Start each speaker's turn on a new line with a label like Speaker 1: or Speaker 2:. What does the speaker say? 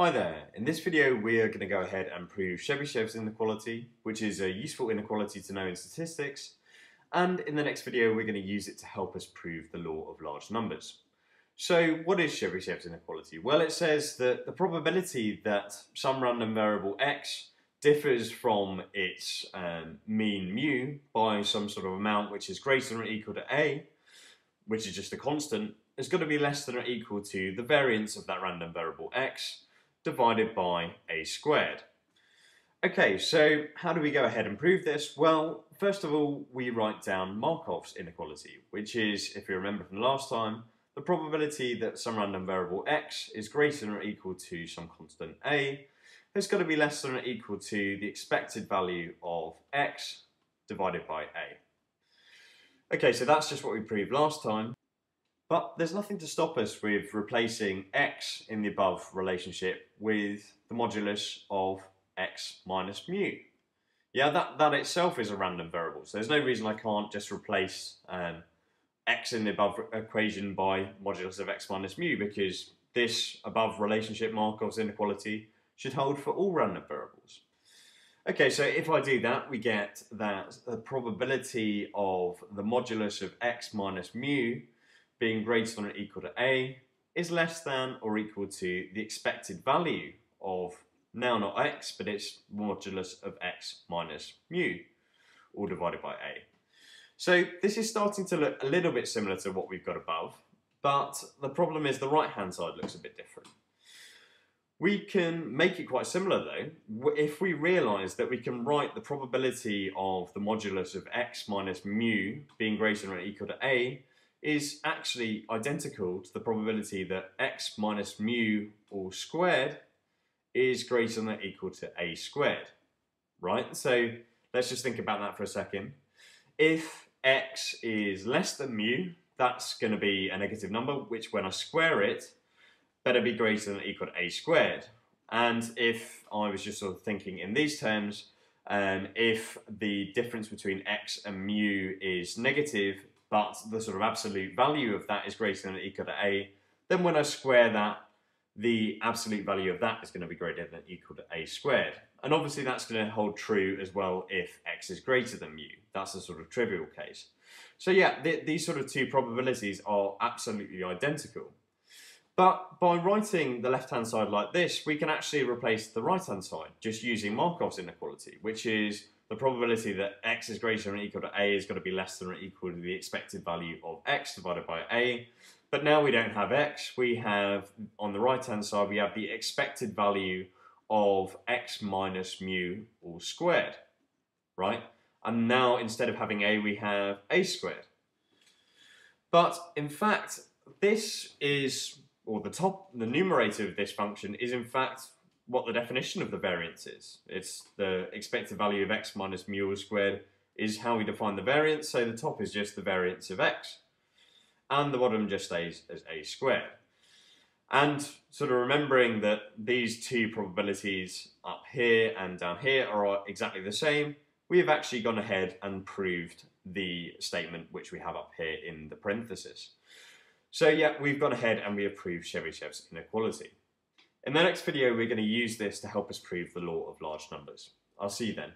Speaker 1: Hi there, in this video we are going to go ahead and prove Chebyshev's inequality, which is a useful inequality to know in statistics, and in the next video we're going to use it to help us prove the law of large numbers. So what is Chebyshev's inequality? Well it says that the probability that some random variable x differs from its um, mean mu by some sort of amount which is greater than or equal to a, which is just a constant, is going to be less than or equal to the variance of that random variable x, divided by a squared. Okay, so how do we go ahead and prove this? Well, first of all, we write down Markov's inequality, which is, if you remember from last time, the probability that some random variable x is greater than or equal to some constant a has got to be less than or equal to the expected value of x divided by a. Okay, so that's just what we proved last time. But there's nothing to stop us with replacing x in the above relationship with the modulus of x minus mu. Yeah, that, that itself is a random variable, so there's no reason I can't just replace um, x in the above equation by modulus of x minus mu because this above relationship Markov's inequality should hold for all random variables. Okay, so if I do that, we get that the probability of the modulus of x minus mu being greater than or equal to a is less than or equal to the expected value of now not x, but it's modulus of x minus mu, all divided by a. So this is starting to look a little bit similar to what we've got above, but the problem is the right-hand side looks a bit different. We can make it quite similar though, if we realise that we can write the probability of the modulus of x minus mu being greater than or equal to a is actually identical to the probability that x minus mu all squared is greater than or equal to a squared, right? So let's just think about that for a second. If x is less than mu, that's going to be a negative number, which when I square it, better be greater than or equal to a squared. And if I was just sort of thinking in these terms, um, if the difference between x and mu is negative, but the sort of absolute value of that is greater than equal to a, then when I square that, the absolute value of that is going to be greater than or equal to a squared. And obviously that's going to hold true as well if x is greater than mu. That's a sort of trivial case. So yeah, th these sort of two probabilities are absolutely identical. But by writing the left-hand side like this, we can actually replace the right-hand side just using Markov's inequality, which is the probability that x is greater than or equal to a is going to be less than or equal to the expected value of x divided by a. But now we don't have x, we have, on the right hand side, we have the expected value of x minus mu all squared, right? And now instead of having a, we have a squared. But in fact, this is, or the top, the numerator of this function is in fact what the definition of the variance is. It's the expected value of x minus mu squared is how we define the variance, so the top is just the variance of x. And the bottom just stays as a squared. And sort of remembering that these two probabilities up here and down here are exactly the same, we have actually gone ahead and proved the statement which we have up here in the parenthesis. So yeah, we've gone ahead and we have proved Chebyshev's inequality. In the next video, we're going to use this to help us prove the law of large numbers. I'll see you then.